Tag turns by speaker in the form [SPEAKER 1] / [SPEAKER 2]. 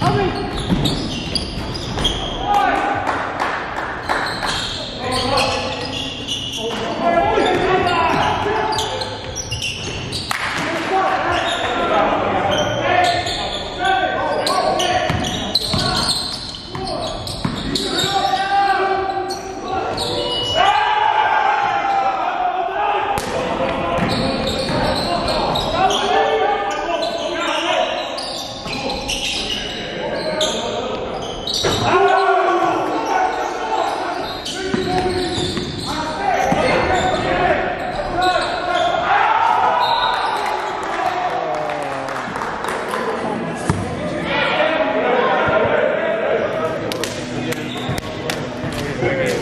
[SPEAKER 1] Oh my god. Amen.